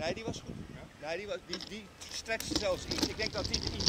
Nee, die was goed. Nee, die, was, die, die stretchte zelfs iets. Ik denk dat die